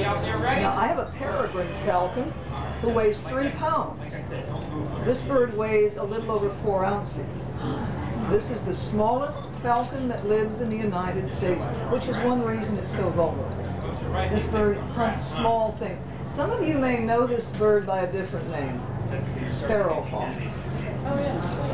Now, I have a peregrine falcon who weighs three pounds. This bird weighs a little over four ounces. This is the smallest falcon that lives in the United States, which is one reason it's so vulnerable. This bird hunts small things. Some of you may know this bird by a different name, sparrowhawk. Oh, yeah.